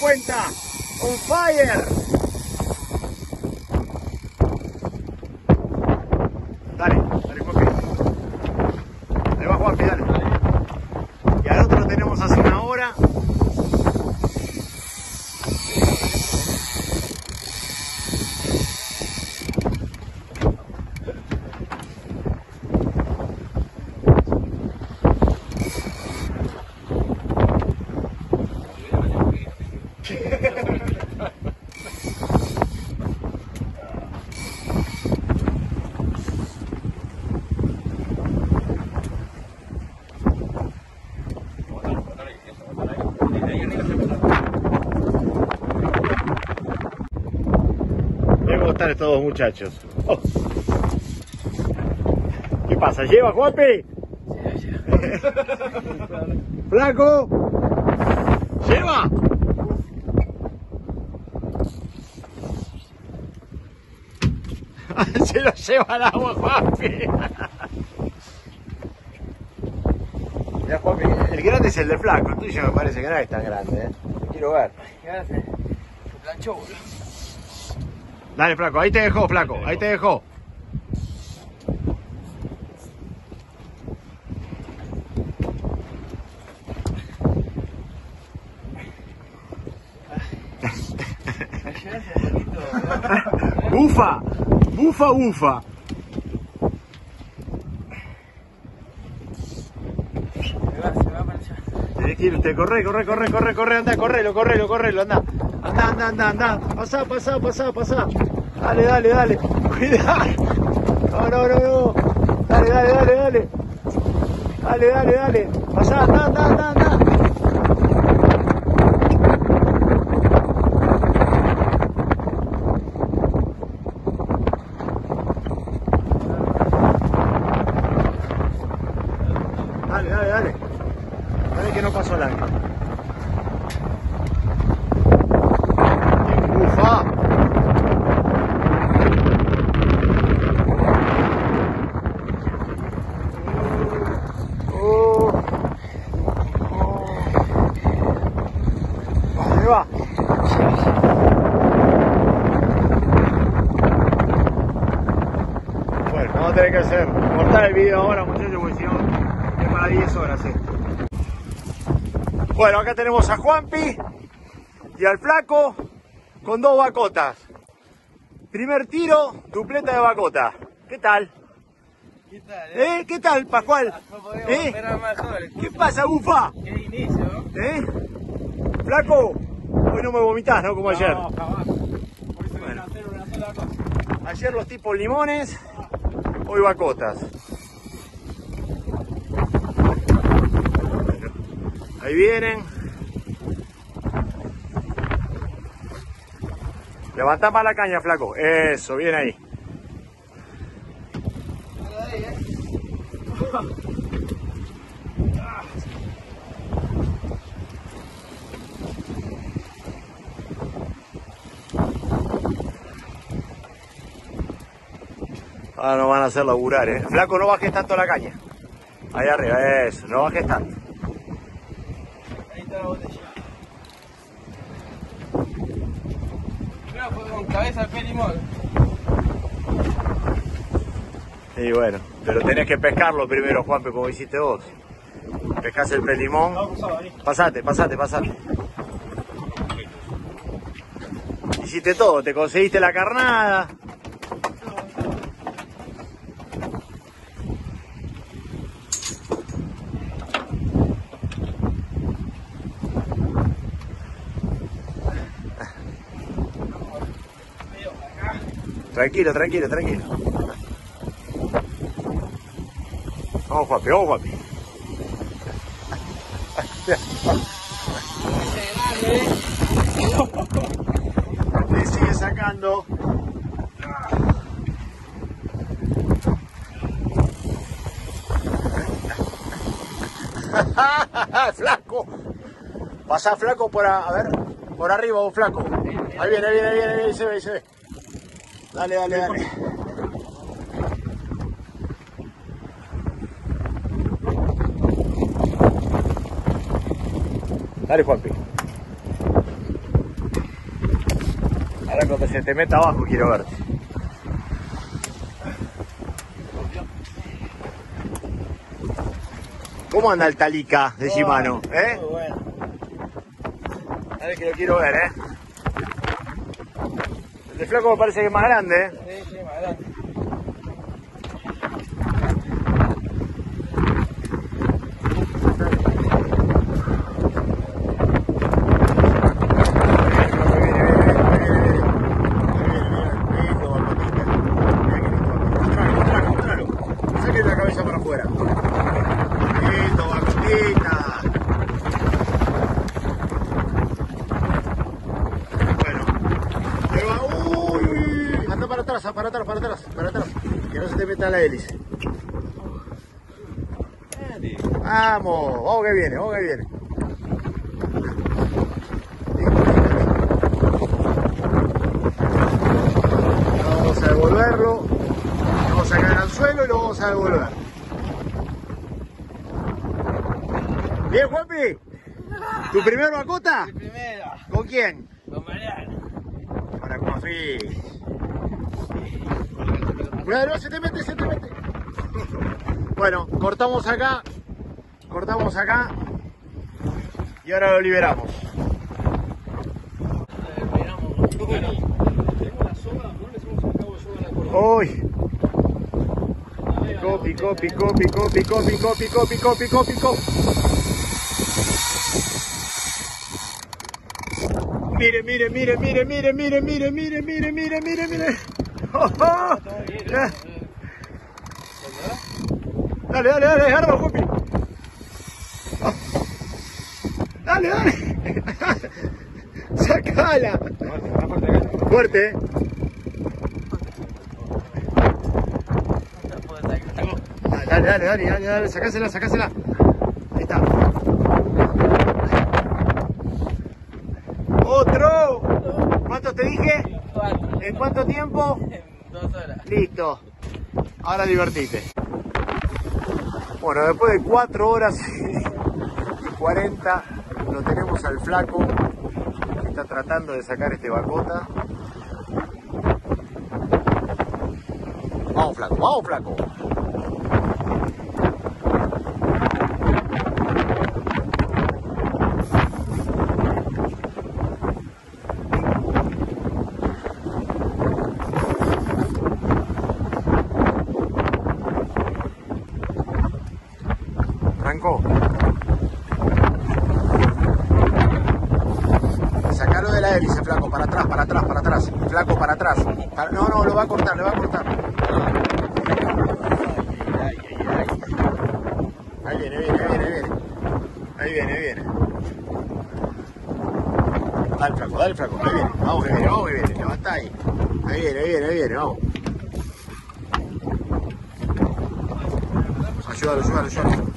50. On fire. Dale, dale, Juanpi. Ahí va Juanpi, dale. Y al otro lo tenemos hace una hora. Están estos dos muchachos. Oh. ¿Qué pasa? ¿Lleva, Juanpi? ¿Flaco? ¿Lleva? Se lo lleva al agua, Juanpi. El grande es el de flaco, el tuyo me parece que no es tan grande, ¿eh? Lo quiero ver. planchó, boludo. Dale, flaco, ahí te dejó, flaco, ahí te boludo. Bufa, bufa, bufa. Se va, se va para allá. Tenés que irte, corre, corre, corre, corre, corre, anda, correlo, correlo, correlo, anda. Anda, anda, anda. Pasá, pasá, pasá, pasá. Dale, dale, dale. Cuidado. No, no, no, no. Dale, dale, dale, dale. Dale, dale, dale. Pasá, anda, anda, anda, anda. Dale, dale, dale. Dale que no pasó el ancla. ¡Ufa! Oh. Oh. Ahí va. Bueno, vamos a tener que hacer, cortar el video ahora, muchachos, porque si no, es para 10 horas, eh. Bueno, acá tenemos a Juanpi y al Flaco con dos bacotas. Primer tiro, dupleta de bacota. ¿Qué tal? ¿Qué tal, eh? ¿Eh? ¿Qué tal, Pascual? Podemos ¿Eh? ¿Qué pasa, Bufa? Qué inicio, ¿no? ¿Eh? Flaco, hoy no me vomitás, ¿no? Como ayer. No, jamás. Por eso Bueno. a hacer una sola cosa. Ayer los tipos limones, hoy bacotas. Ahí vienen. Levantá para la caña, flaco. Eso, bien ahí. Ahora nos van a hacer laburar, eh. Flaco, no bajes tanto la caña. Ahí arriba, eso, no bajes tanto. Ahí está la botella. Primero fue con cabeza de limón. Y bueno, pero tenés que pescarlo primero, Juanpe, como hiciste vos. Pescás el pelimón. Pasate, pasate, pasate. Hiciste todo, te conseguiste la carnada. Tranquilo, tranquilo, tranquilo. Vamos, Juanpi, vamos, Juanpi. Le sigue sacando. flaco. Pasa flaco por a ver, por arriba vos flaco. Ahí viene, ahí viene, ahí viene, ahí se ve, ahí se ve. Dale, dale, dale. Dale, Juanpi. Ahora cuando se te meta abajo quiero verte. ¿Cómo anda el Talica de Shimano? ¿Eh? Muy bueno. A ver que lo quiero ver, ¿eh? El flaco me parece que es más grande, ¿eh? Sí, sí, más adelante. Saque la cabeza para afuera. Listo, bacotita. Bueno. Ahí va. Uy. Anda para atrás, para atrás, para atrás. Que no se te meta la hélice. Vamos, vamos que viene, vamos que viene. Vamos a devolverlo. Lo vamos a caer al suelo y lo vamos a devolver. Bien, Juanpi. ¿Tu primer bacota? Primera, ¿Con quién? con Mariano. Para Coafí. Cuidado, se te mete, se te mete. Bueno, cortamos acá. Cortamos acá. Y ahora lo liberamos. Uy. Picó, picó, picó, picó, picó, picó, picó, picó, picó, picó. Mire, mire, mire, mire, mire, mire, mire, mire, mire, mire, mire. Oh, oh. Dale, dale, dale, agarra, Jupi. Dale, dale. Sacala. Fuerte. eh. Dale, dale, dale, dale, dale, sacásela, sacásela. Ahí está. ¡Otro! ¿Cuánto te dije? ¿En cuánto tiempo? Listo. Ahora divertite. Bueno, después de 4 horas y 40, lo tenemos al flaco que está tratando de sacar este bacota. Vamos, flaco, vamos, flaco. Flaco, para atrás, para atrás, para atrás. Flaco, para atrás. Para- No, no, lo va a cortar, le va a cortar. Ahí viene, viene, viene, viene. Ahí viene, viene. Dale, flaco, dale, flaco. Ahí viene, vamos que viene, vamos que viene. Levanta ahí. Ahí viene, ahí viene, ahí viene, vamos. Ayúdalo, ayúdalo, ayúdalo.